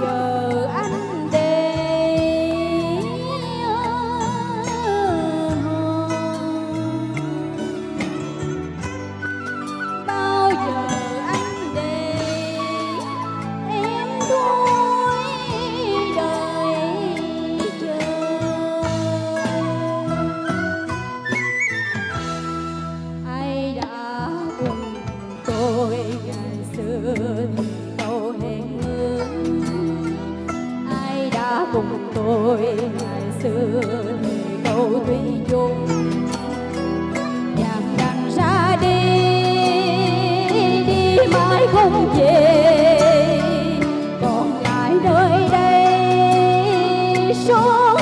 yo. tôi ngày xưa câu tuy chung. Nhạc rằng ra đi đi mãi không về. Còn lại nơi đây số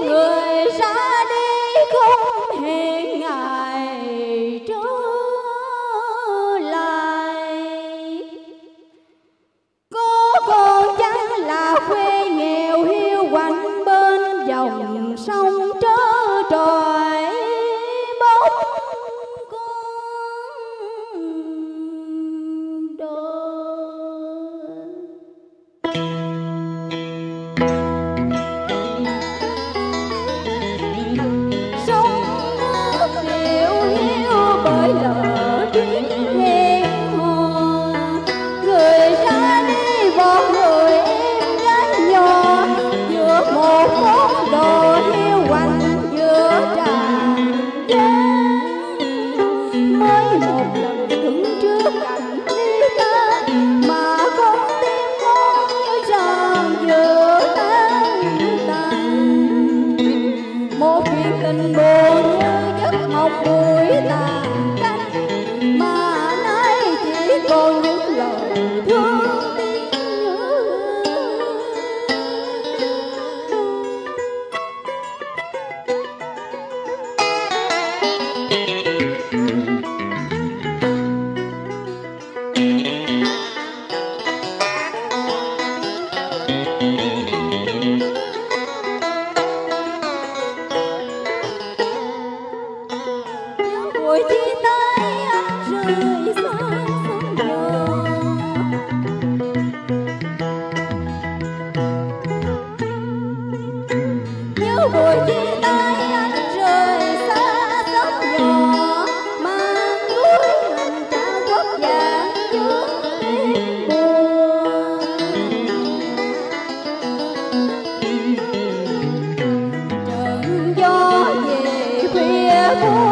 người. tình buồn như giấc mộng buổi tàn canh mà nay chỉ còn những lời thương Oh.